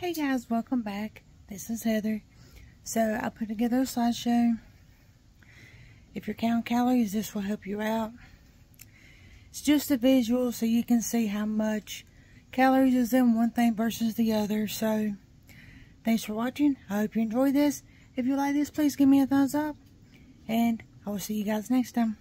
Hey guys, welcome back. This is Heather. So I put together a slideshow. If you're counting calories, this will help you out. It's just a visual so you can see how much calories is in one thing versus the other. So thanks for watching. I hope you enjoyed this. If you like this, please give me a thumbs up. And I will see you guys next time.